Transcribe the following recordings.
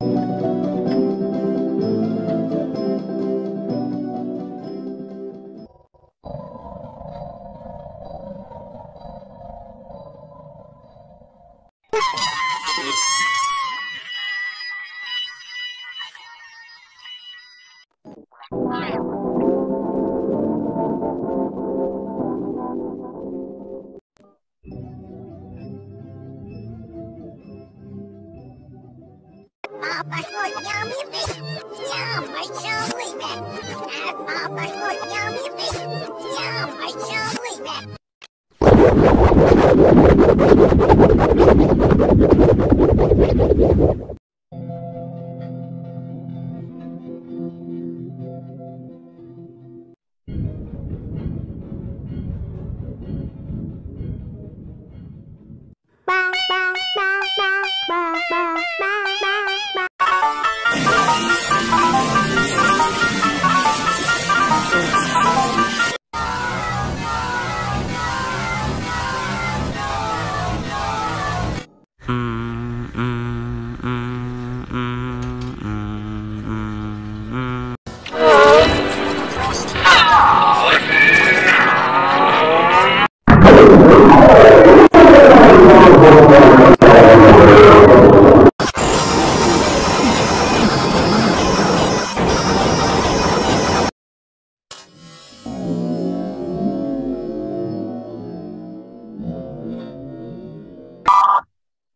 Papa Hood Yummy Fish. Yum, shall leave it. At Papa Hood Yummy Fish. Yum, I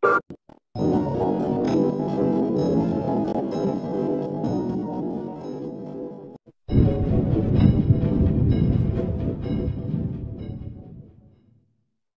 you